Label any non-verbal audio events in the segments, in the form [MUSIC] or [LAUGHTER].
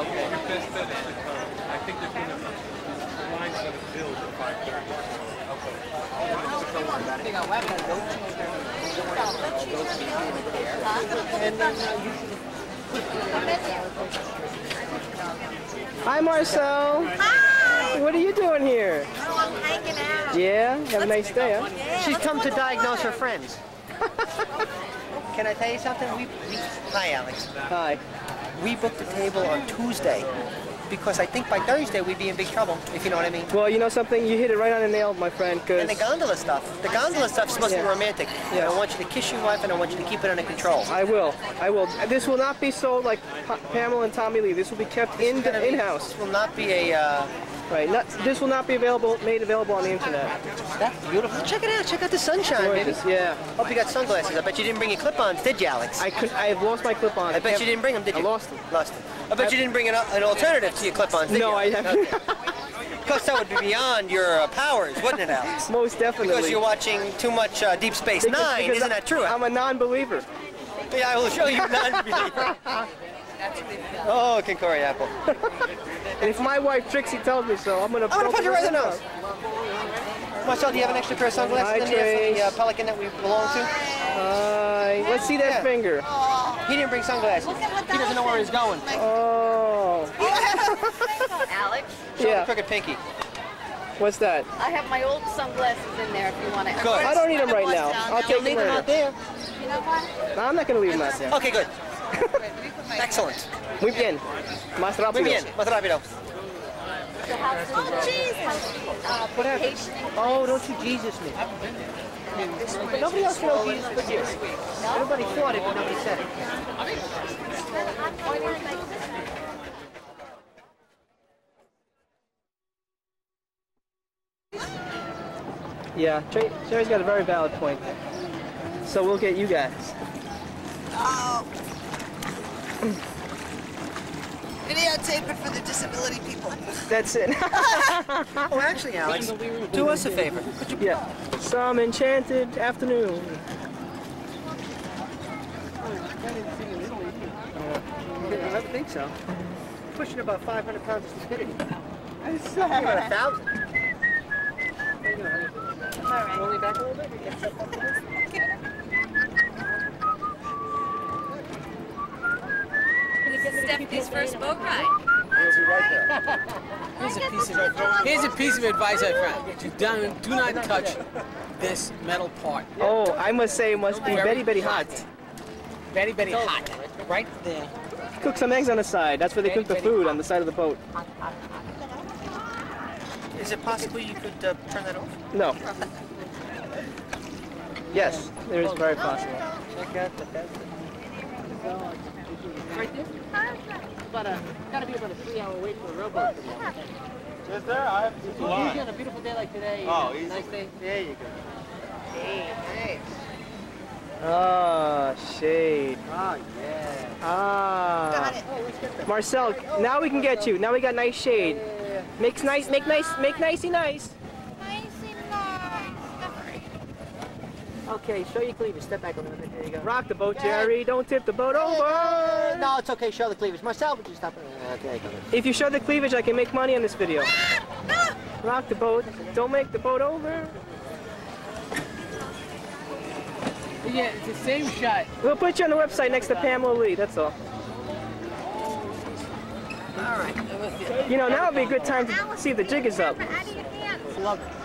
Okay. I think they're going to, the line's going to build at 5:30. They got webcams. Hi, Marcel. Hi! What are you doing here? Oh, I'm hanging out. Yeah, have a nice day, huh? Yeah, She's let's come to go diagnose her friends. [LAUGHS] Can I tell you something? We, we, hi, Alex. Hi. We booked a table on Tuesday because I think by Thursday we'd be in big trouble, if you know what I mean. Well, you know something? You hit it right on the nail, my friend, because... And the gondola stuff. The gondola stuff's supposed to be romantic. Yeah. I want you to kiss your wife and I want you to keep it under control. I will. I will. This will not be sold like Pa- Pamela and Tommy Lee. This will be kept in be- in-house. This will not be a. Uh, Right. Not, this will not be available, made available on the internet. that's beautiful. Check it out. Check out the sunshine, baby. Yeah. Hope you got sunglasses. I bet you didn't bring your clip-ons, did you, Alex? I could. I have lost my clip-ons. I bet you didn't bring them, did I lost them. Lost them. I bet you didn't bring an, an alternative to your clip-ons, did No, you? I haven't. Because that would be beyond your uh, powers, wouldn't it, Alex? [LAUGHS] Most definitely. Because you're watching too much uh, Deep Space Because- Nine, because isn't that true? I'm a non-believer. yeah, I will show you non-believer. [LAUGHS] oh, Kinkori apple. [LAUGHS] And if my wife Trixie tells me so, I'm gonna. I'm gonna punch her right in the nose. Marcel, do you have an extra pair of sunglasses Hi, in there for the uh, pelican that we belong to? Hi. Let's see that Yeah. finger. He didn't bring sunglasses. Look at what He doesn't know where he's going. Oh. [LAUGHS] Alex, Show Yeah. the crooked pinky. What's that? I have my old sunglasses in there if you want to. Good. I don't need them right now. I'll take You'll them leave them out there. You know what? No, I'm not gonna leave them out there. Okay, good. Excellent. Muy bien. Más Muy rápido. bien. Más rápido. So Oh, jeez. uh, What happened? Oh, don't you Jesus me. Nobody else knows Jesus but you. Everybody thought it, but nobody said it. Yeah, Trey, Sherry's got a very valid point. So we'll get you guys. Oh. Videotape it for the disability people. That's it. [LAUGHS] [LAUGHS] Oh, actually, Alex, do us a favor. yeah. Some enchanted afternoon. Yeah, I think so. Pushing about 500 pounds of stupidity. I'm sorry. About a thousand. Rolling back a little bit. [LAUGHS] Stephanie's first boat ride. Here's a piece of here's a piece of advice I found. Do, don't- do not touch this metal part. Oh, I must say it must be Very very, very hot. Very, very hot. Right there. Cook some eggs on the side. That's where they cook the food, on the side of the boat. Is it possible you could uh, turn that off? No. Yes, it is very possible. Check out the bed. Right there. But uh, gotta be about a three-hour wait for a rowboat. Is there? I have to Usually on a beautiful day like today. Oh, easy. nice day. There you go. Ah, shade. Oh, yeah. Ah. Got it. Marcel, now we can get you. Now we got nice shade. Makes nice, make nice, make nicey nice. Okay, show your cleavage. Step back a little bit. There you go. Rock the boat, Jerry. Don't tip the boat over. No, it's okay. Show the cleavage. Marcel, would you stop? Okay, there you go. If you show the cleavage, I can make money on this video. Rock the boat. Don't make the boat over. Yeah, it's the same shot. We'll put you on the website next to Pamela Lee. That's all. All right. You. You know, now would be a good time to see if the jig is up. Out of your hands. Love it.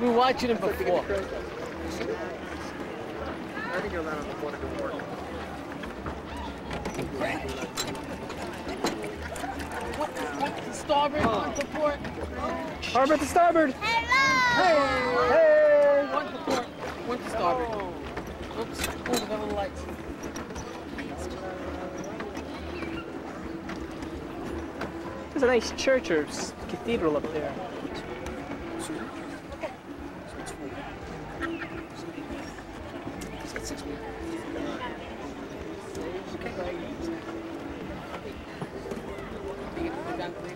We were watching him before. I think you're allowed on the water to work. Starboard, one to port. Harbor to starboard. Hello. Hey. One to port, one to starboard. Oops, oh, we got little lights. There's a nice church or cathedral up there.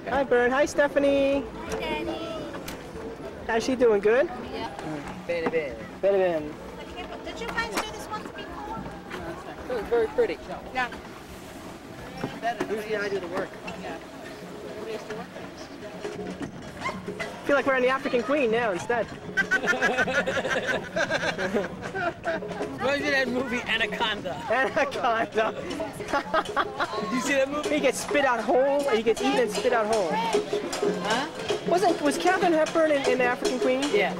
Hi, Bern. Hi, Stephanie. Hi, Daddy. How's she doing? Good? Bene, bene. Better than. Did you guys do this once before? is very pretty. Yeah. Usually I do the work. Yeah. I feel like we're in the African Queen now instead. [LAUGHS] [LAUGHS] Reminds me of that movie Anaconda. Anaconda. Did [LAUGHS] you see that movie? He gets spit out whole, and he gets eaten and spit out whole. Huh? Wasn't was Katharine Hepburn in, in African Queen? Yeah.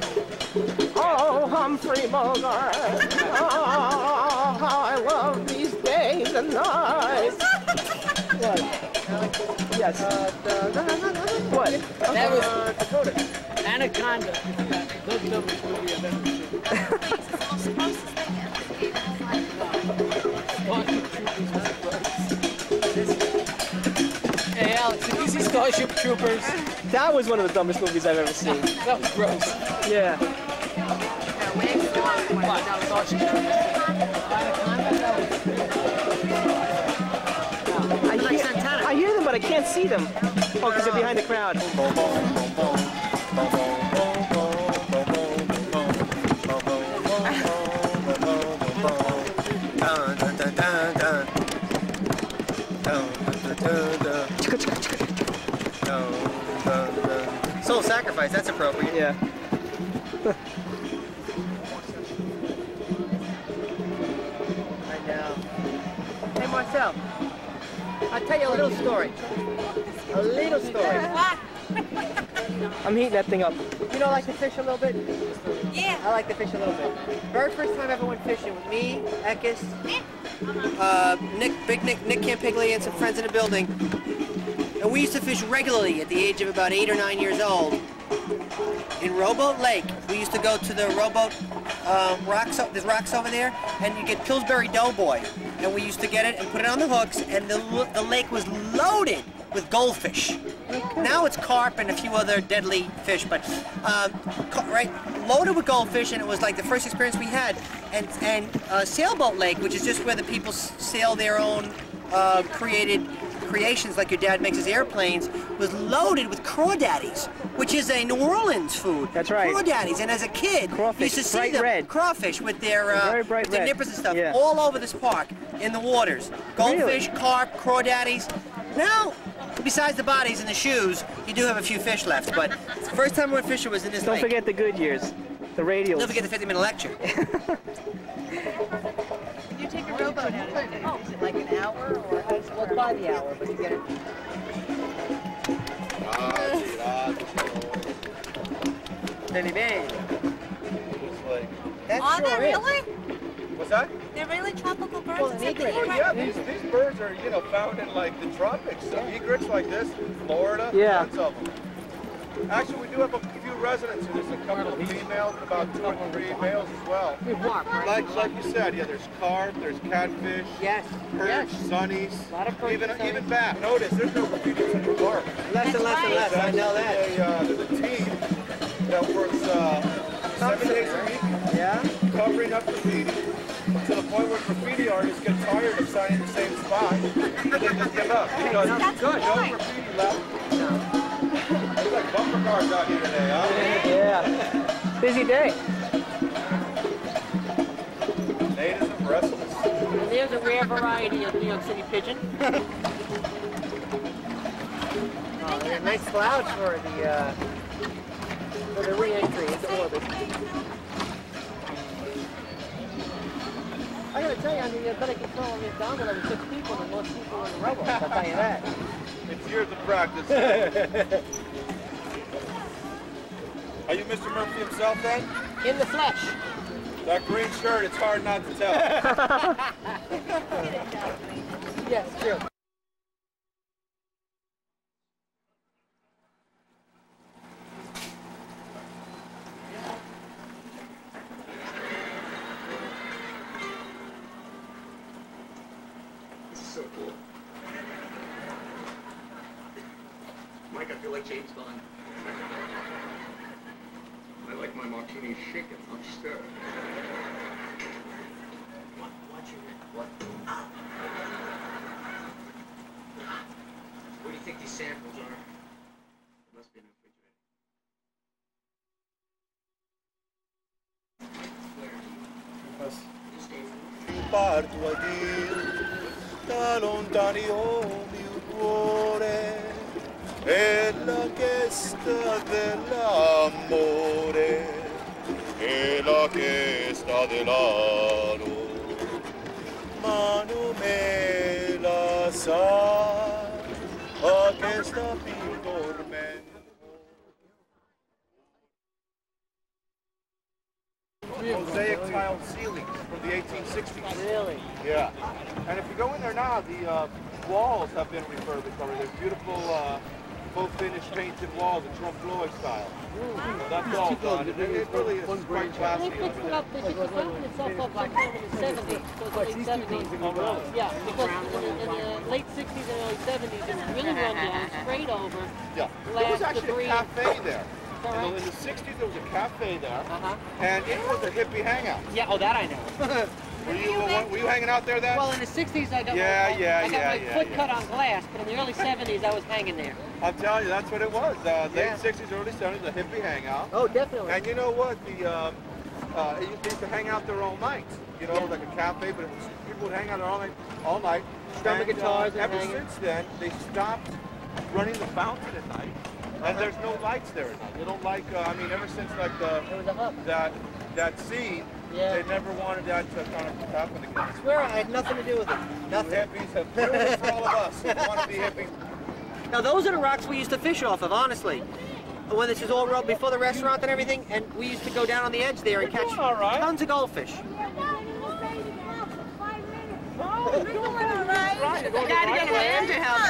Oh, Humphrey Bogart. Oh, how I love these days and nights. What? Yes. what? That was uh, Anaconda. The dumbest movie I've ever seen. Starship Troopers? That was one of the dumbest movies I've ever seen. [LAUGHS] That was gross. Yeah. What? Starship Troopers. I hear, I hear them, but I can't see them. Oh, because they're behind the crowd. Yeah. [LAUGHS] I know. Hey, Marcel. I'll tell you a little story. A little story. [LAUGHS] I'm heating that thing up. You know, I like to fish a little bit. Yeah. I like to fish a little bit. Very first time I ever went fishing with me, Ekis, uh, Nick, Big Nick, Nick Campiglia, and some friends in the building. And we used to fish regularly at the age of about eight or nine years old in Rowboat Lake. We used to go to the rowboat um, rocks. There's rocks over there, and you get Pillsbury Doughboy, and we used to get it and put it on the hooks, and the the lake was loaded with goldfish. Now it's carp and a few other deadly fish, but um, right, loaded with goldfish, and it was like the first experience we had. And and uh, Sailboat Lake, which is just where the people sail their own uh, created creations, like your dad makes his airplanes, was loaded with crawdaddies, which is a New Orleans food. That's right. Crawdaddies, and as a kid, Crawfish, we used to see bright them red. crawfish with their uh, with their red. nippers and stuff Yeah. all over this park in the waters. Goldfish, Really? carp, crawdaddies. Now, besides the bodies and the shoes, you do have a few fish left. But the first time I went fishing was in this Don't lake. forget the good years. The radials. Don't forget the 50 minute lecture. [LAUGHS] You take a rowboat out of it. Oh, Is it like an hour or well, it's by the hour, but you get it. Very big. That Are sure they is. really? What's that? They're really tropical birds. Well, It's the egret. Oh, yeah, these, these birds are, you know, found in like the tropics. So egrets like this, Florida, Yeah. tons of them. Actually, we do have a few residents here. There's a couple of females and about two or three males as well. Like, like you said, yeah, there's carp, there's catfish, Yes. perch, Yes. sunnies, Lot of perch even and even sunnies. bass. Notice there's no graffiti on the carp. Less and less and less. I know that. There's a, uh, there's a team that works uh, seven days a week Yeah. covering up graffiti to the point where graffiti artists get tired of signing the same spot and they just give up because That's good, no graffiti left. Like bumper cars out here today, huh? Yeah. Busy day. Natives and restless. And there's a rare variety of New York City pigeon. [LAUGHS] oh, they're nice clouds for the uh, for the re-entry into orbit. I gotta tell you, I mean, you're better control on your gondola with six people than most people in the rowboat. I'll tell you that. [LAUGHS] It's years of practice. [LAUGHS] Are you Mr. Murphy himself then? In the flesh. That green shirt, it's hard not to tell. [LAUGHS] Yes, true. This is so cool. Mike, I feel like James Bond. I like my martini shaken, not stirred. What? Watch your What? What do you think these samples are? It must be in the refrigerator. Where? You stay for Bob. guardo a Dio, da lontano io mio cuore, è la gesta dell'amore, è la gesta dell'anno, ma non me la sa, a che sta più dormendo. Mosaic tile ceilings from the 1860s. Really? Yeah. And if you go in there now, the uh, walls have been refurbished already. There's beautiful uh, full finished painted walls, the trompe l'oeil style. So that's all done. And it, it really is quite classy They fixed over it up, they fixed the fountain itself up sometime in the seventies, so it's late seventies. Oh, really? Yeah, because in the, in the late sixties and early seventies, it was really run down, straight over. Yeah. There was actually debris. a cafe there. that You know, right? in the 60s, there was a cafe there, Uh-huh. and it was a hippie hangout. Yeah, oh, that I know. [LAUGHS] Were you, uh, were you hanging out there then? Well, in the sixties, I got Yeah, my, yeah, I got yeah, my yeah, foot yeah. cut on glass, but in the early seventies, I was hanging there. I'm telling you, that's what it was. Uh, late Yeah. 60s, early 70s, a hippie hangout. Oh, definitely. And you know what? The um, uh, they used to hang out there all night. You know, like a cafe, but it was, people would hang out there all night. All night. Strumming guitars Uh, and ever hanging. since then, they stopped running the fountain at night, and there's no lights there at night. They don't like. Uh, I mean, ever since like the a hub. that that scene, Yeah. they never wanted that to kind of happen again. I swear I had nothing to do with it. Nothing. hippies have it for all of us who want to be hippies. Now those are the rocks we used to fish off of, honestly. When this was all road before the restaurant and everything, and we used to go down on the edge there and catch doing all right. tons of goldfish. Daddy got land to help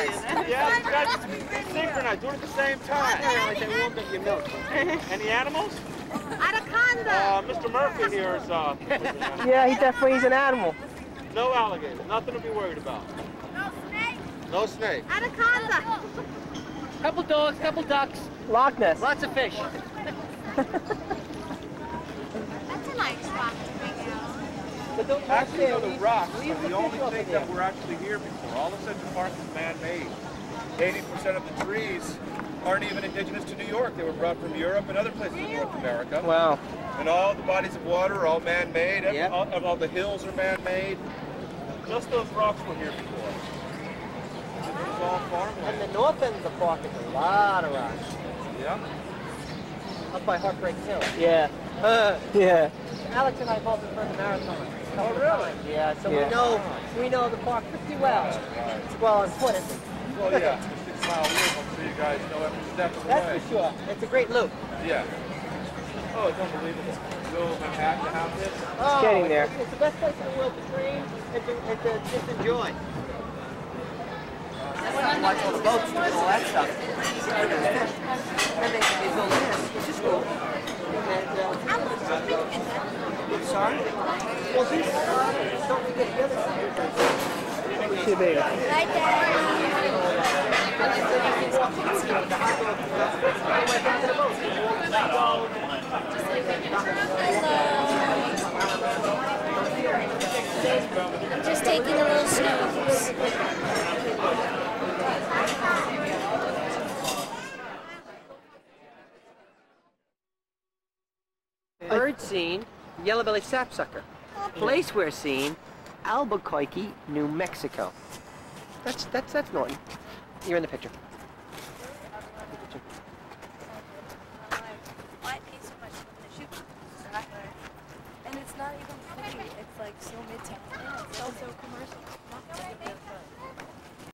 you. Yeah, you guys just be synchronized. Do it at the same time. Any animals? Anaconda. Uh, Mr. Murphy here is uh, Yeah, he definitely is an animal. no alligator. Nothing to be worried about. No snake. No snake. Anaconda. Couple dogs, couple ducks, Loch Ness. lots of fish. [LAUGHS] That's a nice rock to bring out. But those Actually, no, we- the rocks we are used the only thing there. that were actually here before. All of Central Park is man-made. 80% of the trees aren't even indigenous to New York. They were brought from Europe and other places in North America. Wow. And all the bodies of water are all man-made. Every- Yep. All, all the hills are man-made. Just those rocks were here before. This is all And the north end of the park is a lot of rocks. Yeah. Up by Heartbreak Hill. Yeah. Uh, [LAUGHS] Yeah. Alex and I both have run the marathon. Oh, really? Yeah, so Yeah. we know we know the park pretty well. Well, on foot. Well, yeah. The six mile loop, I'm sure you guys know every step of the way. That's for sure. It's a great loop. Yeah. Oh, it's unbelievable. Go Manhattan to have this. Oh, getting there. It's, it's the best place in the world to train and to, and to just enjoy. Watch all the boats doing all that stuff. And they, they build this, which is cool. And, uh, I'm sorry? Well, these, uh, don't forget the other side. Too big. I'm just taking a little snooze. Bird scene, yellow-bellied sapsucker. Place we're seeing, Albuquerque, New Mexico. That's that's that's Norton. You're in the picture.